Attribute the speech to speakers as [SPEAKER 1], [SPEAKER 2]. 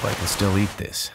[SPEAKER 1] Hope I can still eat this.